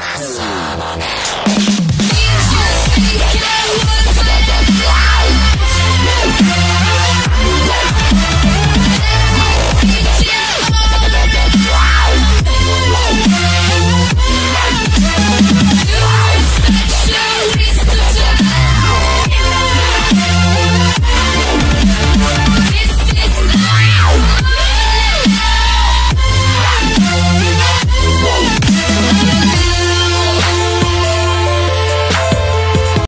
Yes.